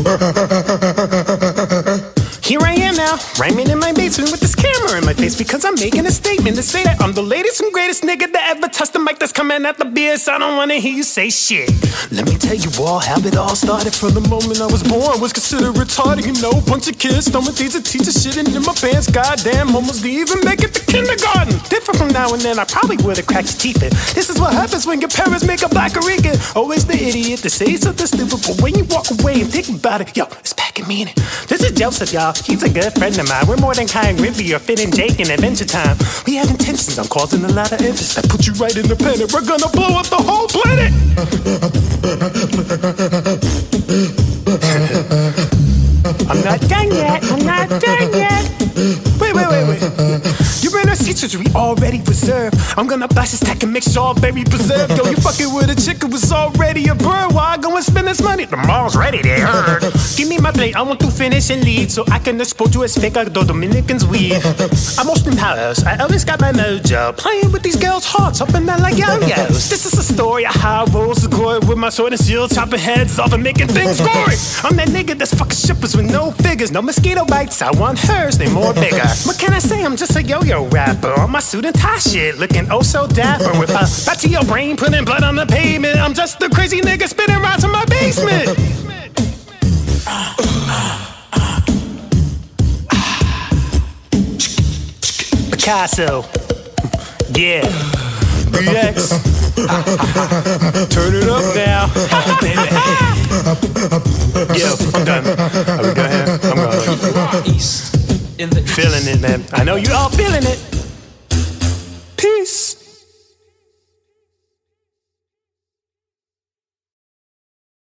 Here I am now, rhyming in my basement with this camera in my face because I'm making a statement to say that I'm the latest and greatest nigga that ever touched the mic that's coming at the BS. I don't wanna hear you say shit. Let me tell you all how it all started from the moment I was born. Was considered retarded, you know, bunch of kids throwing these and teachers shitting in my pants. Goddamn, almost even make it to kindergarten. Different from now and then, I probably would've cracked your teeth in. This is what happens when your parents make a black Rican. Always the idiot to say something stupid, but when you walk away and think about it, yo, it's packing meaning. This is Joseph, y'all. He's a good friend of mine. We're more than Kai and Rippy or Finn and Jake in Adventure Time. We have intentions on causing a lot of interest. I put you right in the planet. We're gonna blow up the whole planet. I'm not done yet. I'm not done yet. Wait, wait, wait, wait. You're in a seats we already reserved. I'm gonna blast this stack and make strawberry preserve. Yo, you fucking with a chick who was already a bird. Why this money? The mall's ready, they heard. Give me my plate, I want to finish and lead so I can export you as fake like the Dominicans weave. I'm Austin Powers, I always got my mojo. Playing with these girls' hearts up and down like yo-yos. This is a story of how I rolls the glory with my sword and shield, chopping heads off and making things gory. I'm that nigga that's fucking shippers with no figures, no mosquito bites. I want hers, they more bigger. What can I say? I'm just a yo-yo rapper on my suit and tie shit, looking oh so dapper. With a back to your brain, putting blood on the pavement. I'm just the crazy nigga spinning rocks in my basement. Pigkaso. yeah. BX. Turn it up now. Yo, I'm done. Are we done? I'm gone. Feeling it, man. I know you all feeling it. Peace.